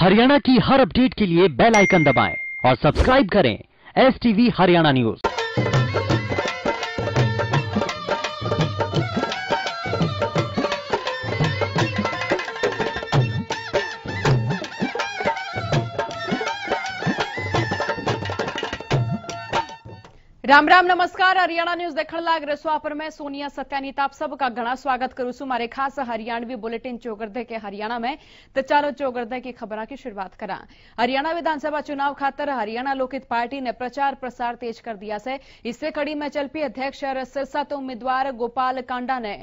हरियाणा की हर अपडेट के लिए बेल आइकन दबाएँ और सब्सक्राइब करें एस हरियाणा न्यूज़ રામ રામ નમસ્કાર હરિયાણા ન્યૂઝ દેખણ લાગ રસવા પર मैं सोनिया सत्यानीत आप सबका घना स्वागत करूं છું મારે ખાસ हरियाणवी बुलेटिन चौगरदे के हरियाणा में तो चलो चौगरदे की खबर की शुरुआत करा हरियाणा विधानसभा चुनाव खातर हरियाणा लोकहित पार्टी ने प्रचार प्रसार तेज कर दिया से इससे कड़ी में चलपी अध्यक्ष और सिरसा तो उम्मीदवार गोपाल कांडा ने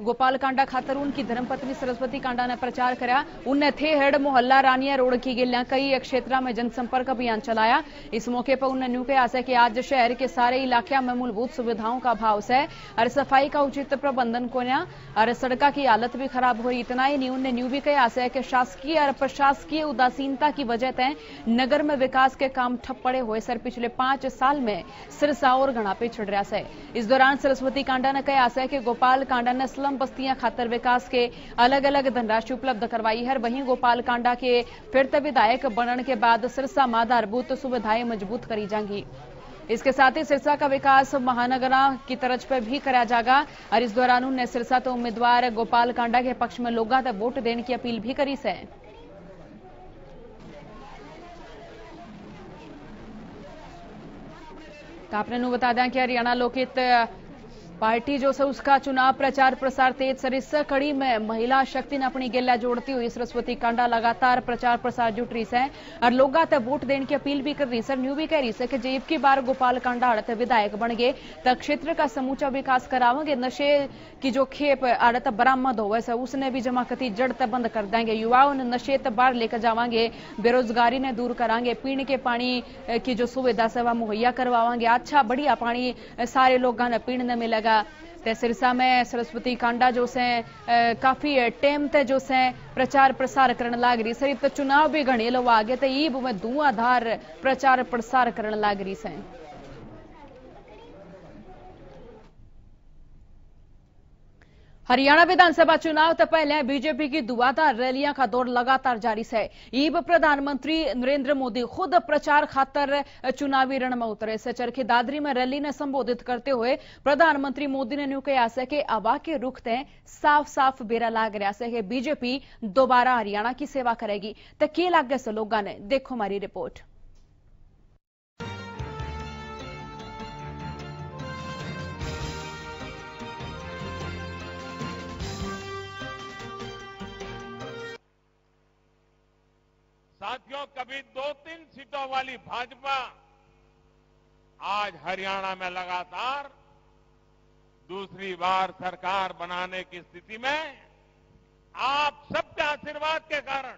गोपाल कांडा खातर उनकी धर्मपत्नी सरस्वती कांडा ने प्रचार कराया उनने थे हेड मोहल्ला, रानिया, रोड की गिलियाँ कई क्षेत्र में जनसंपर्क अभियान चलाया। इस मौके पर उन्होंने न्यू कहा है कि आज शहर के सारे इलाके में मूलभूत सुविधाओं का अभाव है और सफ़ाई का उचित प्रबंधन को और सड़क की हालत भी खराब हो रही इतना ही नहीं उन्होंने न्यू भी कहा है कि शासकीय और प्रशासकीय उदासीनता की वजह से नगर में विकास के काम ठप पड़े हुए सर। पिछले पाँच साल में सिरसा और घना पिछड़ रहा है इस दौरान सरस्वती कांडा ने कहा है कि गोपाल कांडा ने बस्तियाँ, खातर विकास के अलग अलग धनराशि उपलब्ध करवाई है। वहीं गोपाल कांडा के फिर विधायक बनने के बाद सिरसा में आधारभूत सुविधाएँ मज़बूत करी जाएँगी। इसके साथ ही सिरसा का विकास महानगरा की तर्ज पर भी कराया जाएगा। और इस दौरान उन्होंने सिरसा तो उम्मीदवार गोपाल कांडा के पक्ष में लोगों तक वोट देने की अपील भी करी है। तो आपने बता दें कि हरियाणा लोकहित पार्टी जो उसका चुनाव प्रचार प्रसार तेज इस कड़ी में महिला शक्ति ने अपनी गेला जोड़ती हुई सरस्वती कांडा लगातार प्रचार प्रसार जुट रही है और लोग वोट देने की अपील भी कर रही सर न्यू भी कह रही है कि जेब की बार गोपाल कांडा अड़त विधायक बन गए तो क्षेत्र का समूचा विकास करावेंगे, नशे की जो खेप अड़त बरामद हो वैसे उसने भी जमा कती जड़ तक बंद कर देंगे। युवाओं ने नशे तक बाहर लेकर जावांगे, बेरोजगारी ने दूर करांगे, पीने के पानी की जो सुविधा सेवा मुहैया करवावांगे। अच्छा बढ़िया पानी सारे लोगों पीने मिलेगा। जाएगा ते सिरसा में सरस्वती कांडा जो से काफ़ी टेम ते जो से प्रचार प्रसार करण लाग रही सर तो चुनाव भी घने लोग आगे तो ईब में धुआंधार प्रचार प्रसार करण लाग रही से। हरियाणा विधानसभा चुनाव तो पहले बीजेपी की दुआधार रैलियाँ का दौर लगातार जारी है। ईब प्रधानमंत्री नरेंद्र मोदी खुद प्रचार खातर चुनावी रण में उतरे से चरखी दादरी में रैली ने संबोधित करते हुए प्रधानमंत्री मोदी ने न्यू कहा है कि आवा के रुख तय साफ़ साफ़ बेरा लाग रहा है कि बीजेपी दोबारा हरियाणा की सेवा करेगी। तो के लागे से लोगों ने? देखो हमारी रिपोर्ट। साथियों, कभी दो तीन सीटों वाली भाजपा आज हरियाणा में लगातार दूसरी बार सरकार बनाने की स्थिति में आप सबके आशीर्वाद के कारण।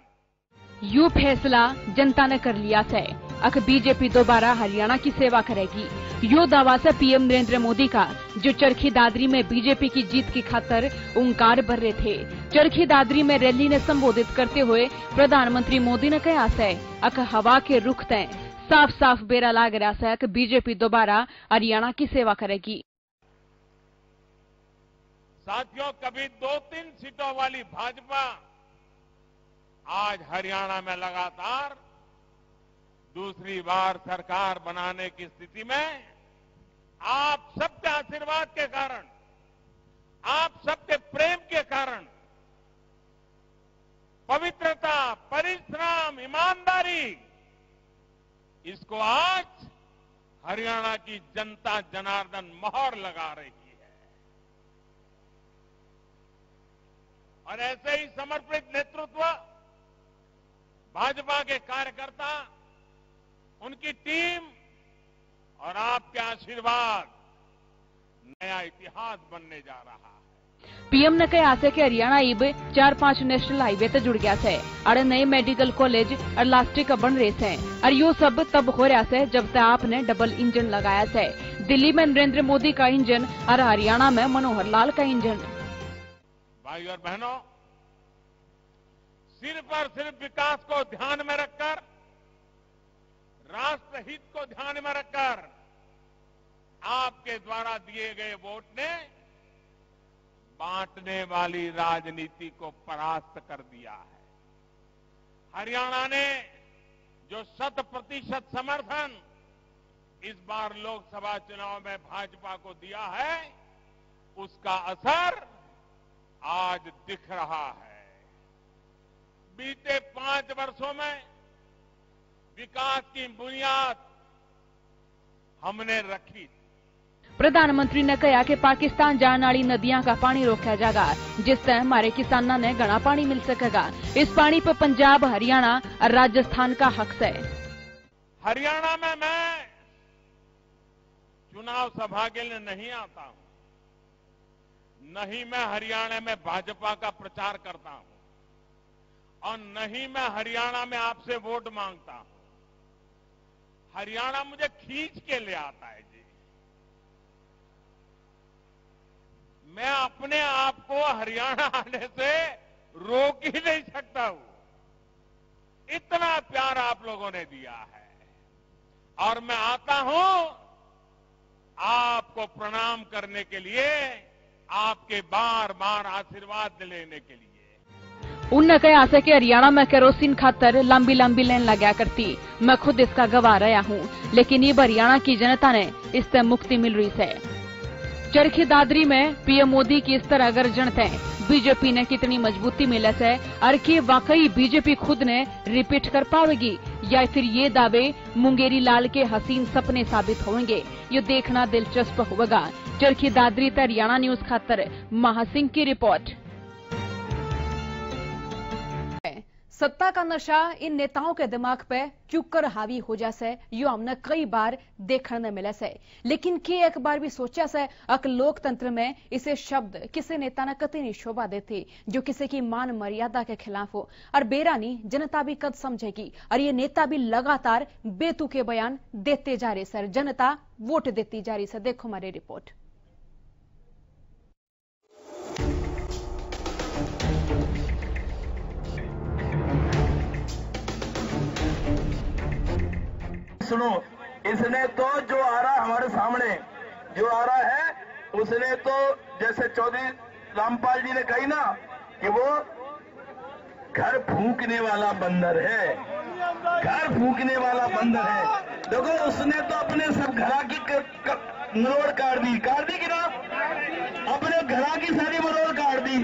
यू फैसला जनता ने कर लिया है अख बीजेपी दोबारा हरियाणा की सेवा करेगी यो दावा से पीएम नरेंद्र मोदी का, जो चरखी दादरी में बीजेपी की जीत की खातर ओंकार भर रहे थे। चरखी दादरी में रैली ने संबोधित करते हुए प्रधानमंत्री मोदी ने कहा है अक हवा के रुख तय साफ़ साफ़ बेरा लाग रहा है कि बीजेपी दोबारा हरियाणा की सेवा करेगी। साथियों, कभी दो तीन सीटों वाली भाजपा आज हरियाणा में लगातार दूसरी बार सरकार बनाने की स्थिति में आप सबके आशीर्वाद के कारण, आप सबके प्रेम के कारण, पवित्रता, परिश्रम, ईमानदारी, इसको आज हरियाणा की जनता जनार्दन मोहर लगा रही है। और ऐसे ही समर्पित नेतृत्व, भाजपा के कार्यकर्ता उनकी टीम और आपके आशीर्वाद नया इतिहास बनने जा रहा है। पीएम ने कहा है कि हरियाणा इब चार पाँच नेशनल हाईवे ते जुड़ गया है अरे नए मेडिकल कॉलेज और लास्टिक बन रहे हैं और यो सब तब हो रहा है जब तक आपने डबल इंजन लगाया है दिल्ली में नरेंद्र मोदी का इंजन और हरियाणा में मनोहर लाल का इंजन। भाई और बहनों सिर्फ़ और सिर्फ़ विकास को ध्यान में रखकर राष्ट्र हित को ध्यान में रखकर आपके द्वारा दिए गए वोट ने बांटने वाली राजनीति को परास्त कर दिया है। हरियाणा ने जो शत प्रतिशत समर्थन इस बार लोकसभा चुनाव में भाजपा को दिया है, उसका असर आज दिख रहा है। बीते पाँच वर्षों में विकास की बुनियाद हमने रखी प्रधानमंत्री ने कहा कि पाकिस्तान जाने वाली नदियाँ का पानी रोका जाएगा जिससे हमारे किसानों ने घना पानी मिल सकेगा। इस पानी पर पंजाब हरियाणा और राजस्थान का हक है। हरियाणा में मैं चुनाव सभा के लिए नहीं आता हूँ। नहीं मैं हरियाणा में भाजपा का प्रचार करता हूँ। और नहीं मैं हरियाणा में आपसे वोट माँगता हूँ। हरियाणा मुझे खींच के ले आता है जी। मैं अपने आप को हरियाणा आने से रोक ही नहीं सकता हूँ। इतना प्यार आप लोगों ने दिया है। और मैं आता हूँ आपको प्रणाम करने के लिए, आपके बार बार आशीर्वाद लेने के लिए। उनने कहा से कि हरियाणा में केरोसिन खातर लंबी लंबी लाइन लगा करती। मैं खुद इसका गवाह रहा हूँ। लेकिन ये हरियाणा की जनता ने इससे मुक्ति मिल रही है। चरखी दादरी में पीएम मोदी की इस तरह गर्जन थे। बीजेपी ने कितनी मजबूती मिले है। और कि वाकई बीजेपी खुद ने रिपीट कर पाएगी, या फिर ये दावे मुंगेरी लाल के हसीन सपने साबित होंगे, ये देखना दिलचस्प होगा। चरखी दादरी हरियाणा न्यूज़ खातर महासिंह की रिपोर्ट। सत्ता का नशा इन नेताओं के दिमाग पे चुकर हावी हो जासे, यो हमने कई बार देखने मिले से लेकिन के एक बार भी सोचा से अक लोकतंत्र में इसे शब्द किसी नेता ने कति नहीं शोभा देती, जो किसी की मान मर्यादा के खिलाफ हो। और बेरानी जनता भी कद समझेगी। और ये नेता भी लगातार बेतुके बयान देते जा रहे, सर। जनता वोट देती जा रही, सर। देखो हमारी रिपोर्ट। सुनो, इसने तो जो आ रहा हमारे सामने, जो आ रहा है, उसने तो जैसे चौधरी रामपाल जी ने कही ना, कि वो घर फूकने वाला बंदर है। घर फूकने वाला बंदर है। देखो, उसने तो अपने सब घरा की मरोड़ काट दी। काट दी कि ना? अपने घरा की सारी मरोड़ काट दी।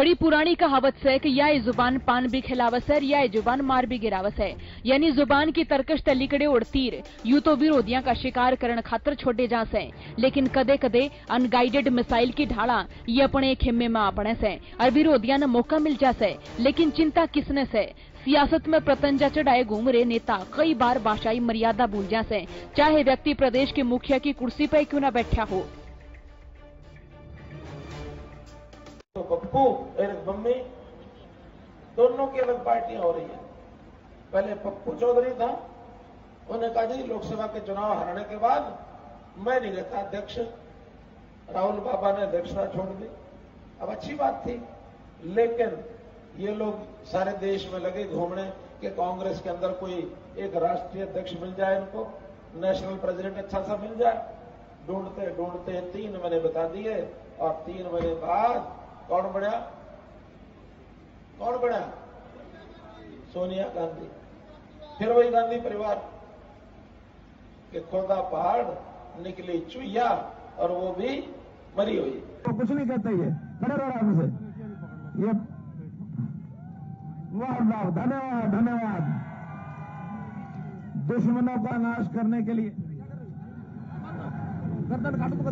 बड़ी पुरानी कहावत से कि या ज़ुबान पान भी खिलावस है या ज़ुबान मार भी गिरावस है। यानी ज़ुबान की तरकश तलिकड़े और तीर। यू तो विरोधियों का शिकार करण खातर छोड़े जा से लेकिन कदे कदे अनगाइडेड मिसाइल की ढाला, ये अपने खेमे में आपने से और विरोधियों ने मौका मिल जा जासे लेकिन चिंता किसने से? सियासत में प्रतंजा चढ़ाए घूम रहे नेता कई बार भाषाई मर्यादा भूल जा जासे चाहे व्यक्ति प्रदेश के मुखिया की कुर्सी पर क्यों न बैठा हो। तो पप्पू और मम्मी, दोनों की अलग पार्टियाँ हो रही है। पहले पप्पू चौधरी था, उन्होंने कहा, जी, लोकसभा के चुनाव हारने के बाद मैं नहीं रहता, अध्यक्ष। राहुल बाबा ने अध्यक्षता छोड़ दी। अब अच्छी बात थी, लेकिन ये लोग सारे देश में लगे घूमने कि कांग्रेस के अंदर कोई एक राष्ट्रीय अध्यक्ष मिल जाए इनको, नेशनल प्रेसिडेंट अच्छा सा मिल जाए। ढूंढते ढूंढते तीन महीने बता दिए, और तीन महीने बाद कौन बढ़ा कौन बढ़ा सोनिया गांधी। फिर वही गांधी परिवार, के खोदा पहाड़ निकली चुईया और वो भी मरी हुई। तो कुछ नहीं कहते ये। खड़े रहो आराम से। ये वाह वाह धन्यवाद धन्यवाद। दुश्मनों का नाश करने के लिए। गर्दन काटो तो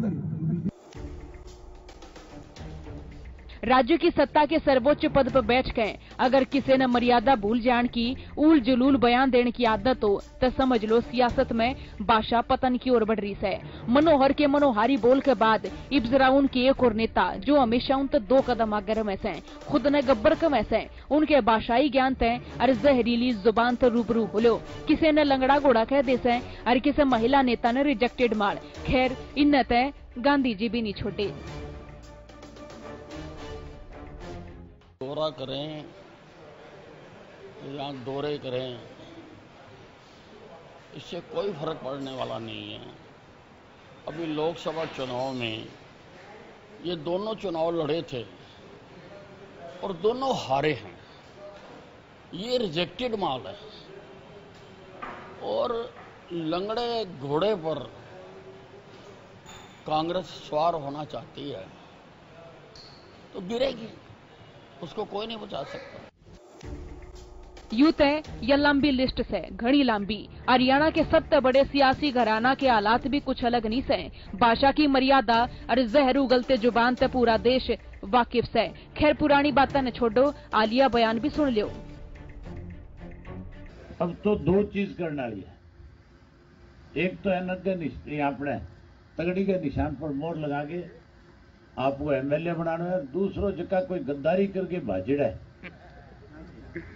राज्य की सत्ता के सर्वोच्च पद पर बैठ गए। अगर किसी ने मर्यादा भूल जान की उल जुलूल बयान देने की आदत हो तो समझ लो सियासत में बादशाह पतन की ओर बढ़ रही है। मनोहर के मनोहारी बोल के बाद इब्जराउन के एक और नेता, जो हमेशा उन तो दो कदम आगे रमेश है, खुद ने गब्बर कम ऐसे उनके बादशाही ज्ञान तय और जहरीली ज़ुबान तो रूबरू हो लो। किसी ने लंगड़ा घोड़ा कह दे से, और किसी महिला नेता ने रिजेक्टेड मार। खैर इन गांधी जी भी नहीं छोटे दौरा करें, या दौरे करें, इससे कोई फ़र्क पड़ने वाला नहीं है। अभी लोकसभा चुनाव में ये दोनों चुनाव लड़े थे और दोनों हारे हैं। ये रिजेक्टेड माल है। और लंगड़े घोड़े पर कांग्रेस सवार होना चाहती है तो गिरेगी। उसको कोई नहीं बचा सकता। यूँ है यह लंबी लिस्ट से घड़ी लंबी। हरियाणा के सबसे बड़े सियासी घराना के हालात भी कुछ अलग नहीं से। भाषा की मर्यादा और जहर उगलते ज़ुबान ते पूरा देश वाकिफ से। खैर पुरानी बातें न छोड़ो आलिया बयान भी सुन लियो। अब तो दो चीज़ करने वाली है। एक तो है अपने तगड़ी के निशान पर मोड़ लगा के आपको एमएलए बनाना है दूसरों जगह कोई गद्दारी करके भाजड़ा है।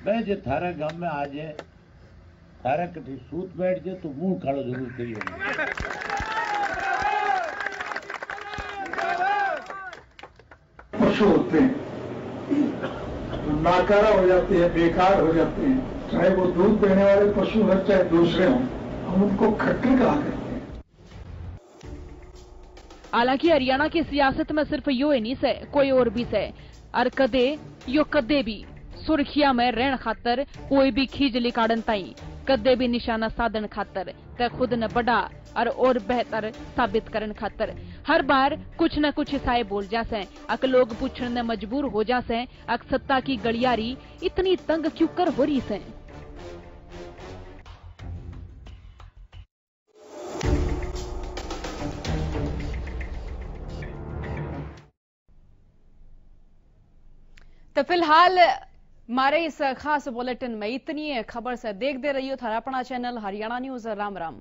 मैं जे थारे गाँव में आ जाए थारे कटी सूत बैठ जाए तो मुँह कालो ज़रूर करिए पशु होते हैं। नाकारा हो जाते हैं, बेकार हो जाते हैं। चाहे वो दूध देने वाले पशु हो, चाहे दूसरे हों, हम उनको खट्टर कहा हैं। हालाँकि हरियाणा की सियासत में सिर्फ़ यो ही नहीं से कोई और भी से और कदे, यो कदे भी सुर्खिया में रहन खातर कोई भी खीजली काड़न ताई, कदे भी निशाना साधन खातर, ते खुद न बड़ा और और बेहतर साबित करन खातर। हर बार कुछ न कुछ ईसाए बोल जासे, अक लोग पूछने मजबूर हो जासे, अक सत्ता की गलियारी इतनी तंग क्यों कर हो रही से? तो फ़िलहाल, मारे इस खास बुलेटिन में इतनी खबर से देख दे रही हो चैनल, हरियाणा न्यूज़, राम राम।